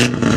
Mm-hmm.